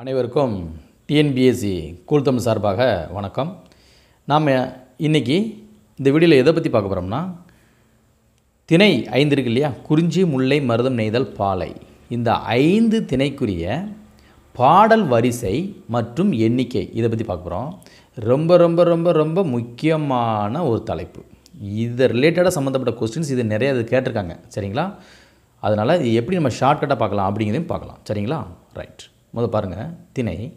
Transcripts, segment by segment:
அனைவருக்கும் டிஎன்பிஎஸ்சி கூழ்த்தமிழ் சார்பாக வணக்கம். நாம் இன்றைக்கி இந்த வீடியோவில் எதை பற்றி பார்க்க போகிறோம்னா திணை ஐந்து இருக்கு இல்லையா? குறிஞ்சி முல்லை மருதம் நெய்தல் பாலை. இந்த ஐந்து திணைக்குரிய பாடல் வரிசை மற்றும் எண்ணிக்கை இதை பற்றி பார்க்க போகிறோம் ரொம்ப ரொம்ப ரொம்ப ரொம்ப முக்கியமான ஒரு தலைப்பு. இது ரிலேட்டடாக சம்மந்தப்பட்ட கொஸ்டின்ஸ் இது நிறைய இது கேட்டிருக்காங்க. சரிங்களா? அதனால் இது எப்படி நம்ம ஷார்ட்கட்டாக பார்க்கலாம் அப்படிங்கிறதையும் பார்க்கலாம். சரிங்களா? ரைட் முதல் பாருங்கள் திணை.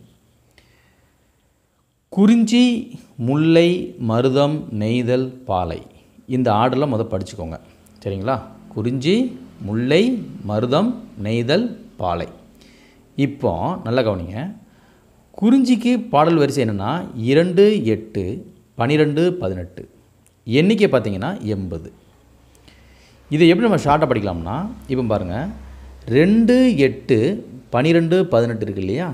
குறிஞ்சி முல்லை மருதம் நெய்தல் பாலை. இந்த ஆர்டரில் முதல் படிச்சுக்கோங்க. சரிங்களா? குறிஞ்சி முல்லை மருதம் நெய்தல் பாலை. இப்போ நல்லா கவனிங்க. குறிஞ்சிக்கு பாடல் வரிசை என்னென்னா இரண்டு எட்டு பன்னிரெண்டு பதினெட்டு. எண்ணிக்கை பார்த்தீங்கன்னா எண்பது. இதை எப்படி நம்ம ஷார்ட்டாக படிக்கலாம்னா இப்போ பாருங்கள் ரெண்டு எட்டு பன்னிரெண்டு பதினெட்டு இருக்கு இல்லையா?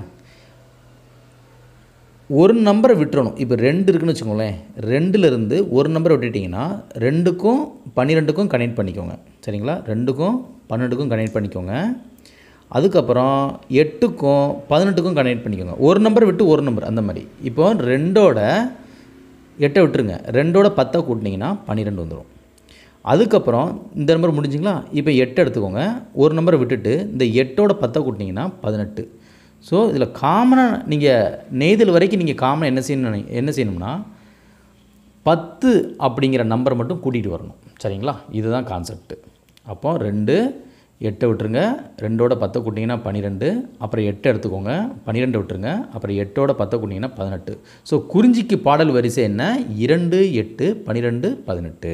ஒரு நம்பரை விட்டுறணும். இப்போ ரெண்டு இருக்குன்னு வச்சுக்கோங்களேன். ரெண்டுலேருந்து ஒரு நம்பரை விட்டுட்டிங்கன்னா ரெண்டுக்கும் பன்னிரெண்டுக்கும் கனெக்ட் பண்ணிக்கோங்க. சரிங்களா? ரெண்டுக்கும் பன்னெண்டுக்கும் கனெக்ட் பண்ணிக்கோங்க. அதுக்கப்புறம் எட்டுக்கும் பதினெட்டுக்கும் கனெக்ட் பண்ணிக்கோங்க. ஒரு நம்பர் விட்டு ஒரு நம்பர் அந்த மாதிரி. இப்போ ரெண்டோட எட்டை விட்டுருங்க. ரெண்டோட பத்தை கூட்டினீங்கன்னா பன்னிரெண்டு வந்துடும் அதுக்கப்புறம் இந்த நம்பர் முடிஞ்சிங்களா? இப்போ எட்டு எடுத்துக்கோங்க. ஒரு நம்பரை விட்டுட்டு இந்த எட்டோட பத்தை கூட்டினீங்கன்னா பதினெட்டு. ஸோ இதில் காமனாக நீங்கள் நெய்தல் வரைக்கும் நீங்கள் காமனாக என்ன செய்யணும் என்ன செய்யணும்னா பத்து அப்படிங்கிற நம்பரை மட்டும் கூட்டிகிட்டு வரணும். சரிங்களா? இதுதான் கான்செப்ட்டு அப்போ ரெண்டு எட்டை விட்டுருங்க. ரெண்டோட பத்தை கூட்டிங்கன்னா பன்னிரெண்டு அப்புறம் எட்டு எடுத்துக்கோங்க. பன்னிரெண்டு விட்டுருங்க. அப்புறம் எட்டோட பத்தை கூட்டிங்கன்னா பதினெட்டு. ஸோ குறிஞ்சிக்கு பாடல் வரிசை என்ன? இரண்டு எட்டு பன்னிரெண்டு பதினெட்டு.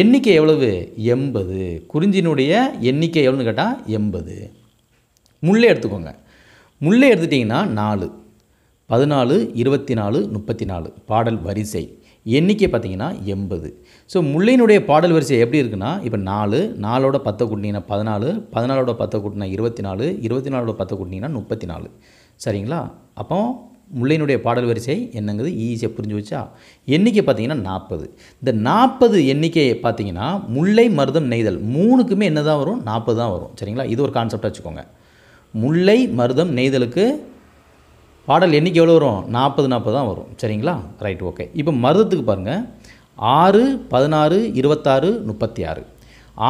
எண்ணிக்கை எவ்வளவு? எண்பது. குறிஞ்சினுடைய எண்ணிக்கை எவ்வளோன்னு கேட்டால் எண்பது. முல்லை எடுத்துக்கோங்க. முல்லை எடுத்துட்டிங்கன்னா நாலு. பதினாலு இருபத்தி நாலு முப்பத்தி நாலு பாடல் வரிசை. எண்ணிக்கை பார்த்தீங்கன்னா எண்பது. ஸோ முல்லையினுடைய பாடல் வரிசை எப்படி இருக்குன்னா இப்போ நாலு நாலோட பத்தை கூட்டினீங்கன்னா பதினாலு பதினாலோட பத்தை கூட்டினா இருபத்தி நாலு இருபத்தி நாலோட பத்தை கூட்டினீங்கன்னா முப்பத்தி நாலு சரிங்களா? அப்போ முல்லையினுடைய பாடல் வரிசை என்னங்கிறது ஈஸியாக புரிஞ்சு வச்சா எண்ணிக்கை பார்த்தீங்கன்னா நாற்பது. இந்த நாற்பது எண்ணிக்கையை பார்த்தீங்கன்னா முல்லை மருதம் நெய்தல் மூணுக்குமே என்ன தான் வரும்? நாற்பது தான் வரும். சரிங்களா? இது ஒரு கான்செப்டாக வச்சுக்கோங்க. முல்லை மருதம் நெய்தலுக்கு பாடல் எண்ணிக்கை எவ்வளோ வரும்? நாற்பது நாற்பது தான் வரும். சரிங்களா? ரைட் ஓகே இப்போ மருதத்துக்கு பாருங்கள் ஆறு பதினாறு இருபத்தாறு முப்பத்தி ஆறு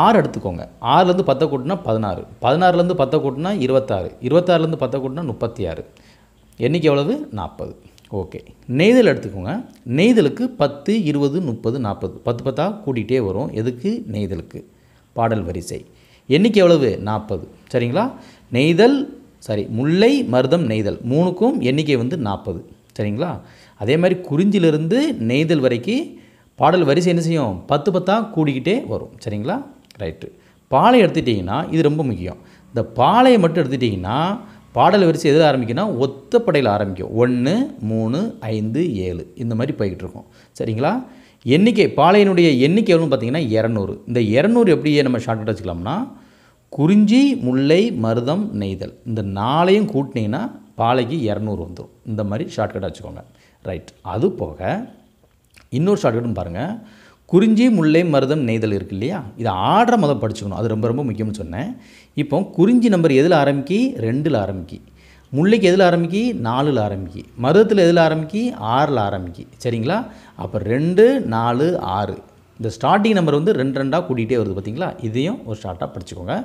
ஆறு எடுத்துக்கோங்க ஆறுலேருந்து பத்தை கூட்டினா பதினாறு. பதினாறுலேருந்து பத்தை கூட்டினா இருபத்தாறு. இருபத்தாறுலேருந்து பத்தை கூட்டினா முப்பத்தி ஆறு எண்ணிக்கை எவ்வளவு? நாற்பது. ஓகே. நெய்தல் எடுத்துக்கோங்க. நெய்தலுக்கு பத்து இருபது முப்பது நாற்பது. பத்து பத்தாக கூட்டிகிட்டே வரும். எதுக்கு? நெய்தலுக்கு. பாடல் வரிசை. எண்ணிக்கை எவ்வளவு? நாற்பது. சரிங்களா? நெய்தல் சாரி முல்லை மருதம் நெய்தல். மூணுக்கும் எண்ணிக்கை வந்து நாற்பது. சரிங்களா? அதே மாதிரி குறிஞ்சிலிருந்து நெய்தல் வரைக்கும் பாடல் வரிசை என்ன செய்யும்? பத்து பத்தாக கூடிக்கிட்டே வரும். சரிங்களா? ரைட்டு. பாலை எடுத்துட்டிங்கன்னா இது ரொம்ப முக்கியம். இந்த பாலையை மட்டும் எடுத்துட்டிங்கன்னா பாடல் வரிசை எதில் ஆரம்பிக்குன்னா ஒத்தப்படையில் ஆரம்பிக்கும். ஒன்று மூணு ஐந்து ஏழு. இந்த மாதிரி போய்கிட்டு இருக்கும். சரிங்களா? எண்ணிக்கை பாளையனுடைய எண்ணிக்கை எவ்வளோன்னு பார்த்தீங்கன்னா இரநூறு. இந்த இரநூறு எப்படியே நம்ம ஷார்ட்கட் வச்சுக்கலாம்னா குறிஞ்சி முல்லை மருதம் நெய்தல். இந்த நாளையும் கூட்டினீங்கன்னா பாலைக்கு இரநூறு வந்துடும் இந்த மாதிரி ஷார்ட்கட் வச்சுக்கோங்க. ரைட் அது போக இன்னொரு ஷார்ட்கட்னு பாருங்கள் குறிஞ்சி முல்லை மருதம் நெய்தல் இருக்கு இல்லையா? இதை ஆடுற முதல் படிச்சுக்கணும். அது ரொம்ப ரொம்ப முக்கியம்னு சொன்னேன். இப்போ குறிஞ்சி நம்பர் எதில் ஆரம்பிக்கி? ரெண்டில் ஆரம்பிக்கி. முல்லைக்கு எதில் ஆரம்பிக்கி? நாலில் ஆரம்பிக்கி. மருதத்தில் எதில் ஆரம்பிக்கி? ஆறில் ஆரம்பிக்கி. சரிங்களா? அப்போ ரெண்டு நாலு ஆறு. இந்த ஸ்டார்டிங் நம்பர் வந்து ரெண்டு ரெண்டாக கூட்டிகிட்டே வருது பார்த்தீங்களா? இதையும் ஒரு ஸ்டார்ட்டாக படிச்சுக்கோங்க.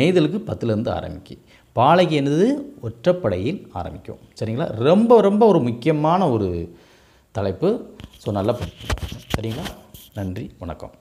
நெய்தலுக்கு பத்துலேருந்து ஆரம்பிக்கி. பாலைக்கு என்னது? ஒற்றப்படையில் ஆரம்பிக்கும். சரிங்களா? ரொம்ப ரொம்ப ஒரு முக்கியமான ஒரு தலைப்பு. ஸோ நல்லா படிச்சுக்கோங்க. சரிங்களா? நன்றி வணக்கம்.